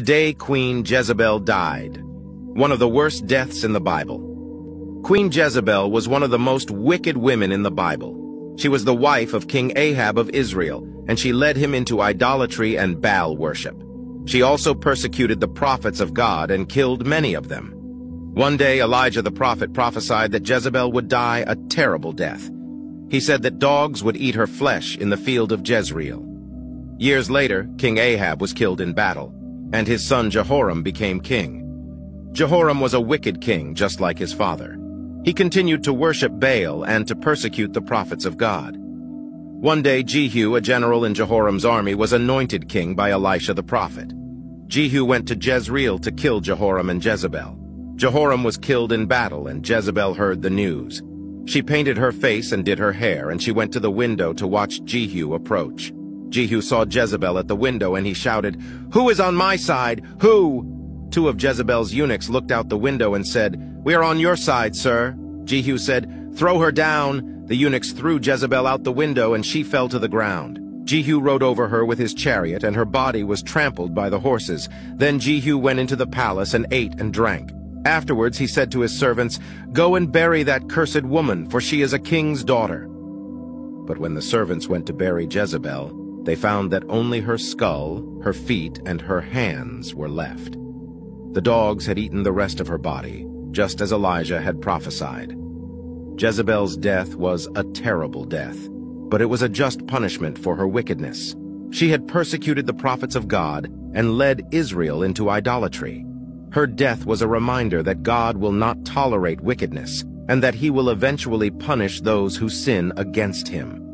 Day Queen Jezebel died, one of the worst deaths in the Bible. Queen Jezebel was one of the most wicked women in the Bible. She was the wife of King Ahab of Israel, and she led him into idolatry and Baal worship. She also persecuted the prophets of God and killed many of them. One day Elijah the prophet prophesied that Jezebel would die a terrible death. He said that dogs would eat her flesh in the field of Jezreel. Years later, King Ahab was killed in battle, and his son Jehoram became king. Jehoram was a wicked king, just like his father. He continued to worship Baal and to persecute the prophets of God. One day Jehu, a general in Jehoram's army, was anointed king by Elisha the prophet. Jehu went to Jezreel to kill Jehoram and Jezebel. Jehoram was killed in battle, and Jezebel heard the news. She painted her face and did her hair, and she went to the window to watch Jehu approach. Jehu saw Jezebel at the window, and he shouted, Who is on my side? Who? Two of Jezebel's eunuchs looked out the window and said, We are on your side, sir. Jehu said, Throw her down. The eunuchs threw Jezebel out the window, and she fell to the ground. Jehu rode over her with his chariot, and her body was trampled by the horses. Then Jehu went into the palace and ate and drank. Afterwards he said to his servants, Go and bury that cursed woman, for she is a king's daughter. But when the servants went to bury Jezebel, they found that only her skull, her feet, and her hands were left. The dogs had eaten the rest of her body, just as Elijah had prophesied. Jezebel's death was a terrible death, but it was a just punishment for her wickedness. She had persecuted the prophets of God and led Israel into idolatry. Her death was a reminder that God will not tolerate wickedness and that he will eventually punish those who sin against him.